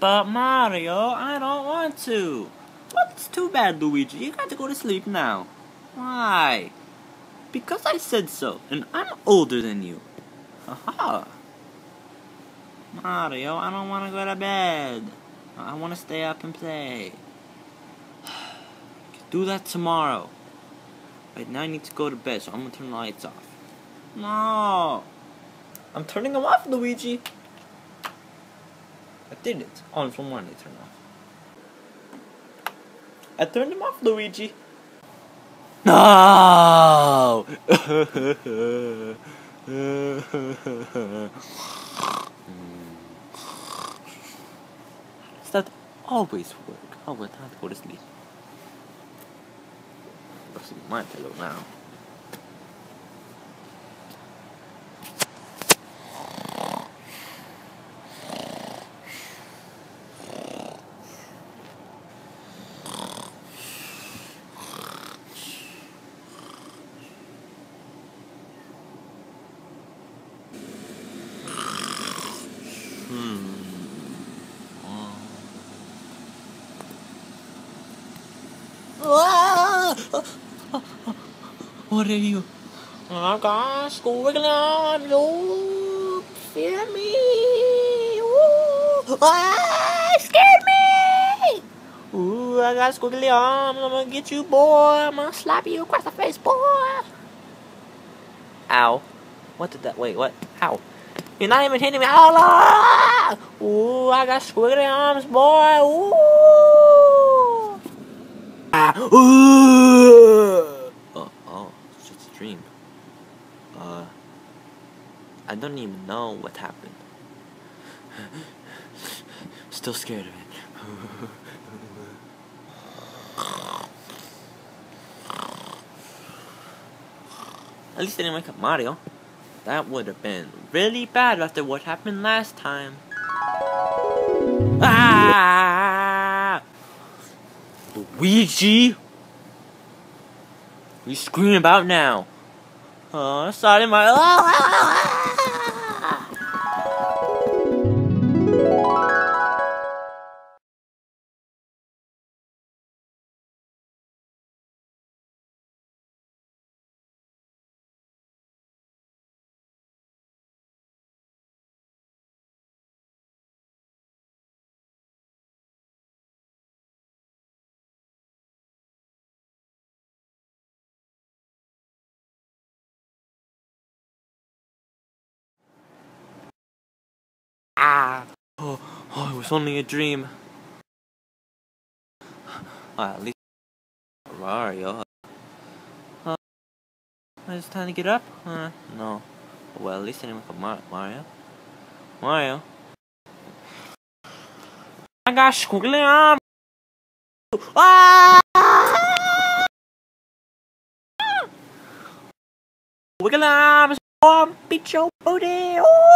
But Mario, I don't want to. It's too bad, Luigi. You got to go to sleep now. Why? Because I said so, and I'm older than you. Haha. Mario, I don't want to go to bed. I want to stay up and play. Do that tomorrow. Right now I need to go to bed, so I'm gonna turn the lights off. No! I'm turning them off, Luigi! I didn't. On from one, they turn off. I turned them off, Luigi. No! Does that always work? Oh, we're time to go to sleep. Go sleep my pillow now. What are you? Oh gosh, squiggly arms, oh, fear me. Ooh. Ah, scared me. Ooh, I got squiggly arms. I'm gonna get you, boy. I'm gonna slap you across the face, boy. Ow. What did that? Wait, what? Ow. You're not even hitting me. Ow! Ooh, I got squiggly arms, boy. Ooh. Ah, ooh. Oh, oh, it's just a dream. Uh, I don't even know what happened. Still scared of it. At least I didn't wake up Mario. That would have been really bad after what happened last time. Ah! Luigi! What are you screaming about now? Oh, sorry, my. Ah! Oh, oh, it was only a dream. Well, at least Mario. Uh, it's time to get up? Uh, no. Well, at least I didn't Mar Mario. Mario. I got squiggly arm. Ah! Wiggly arms, boy, beat your booty. Oh!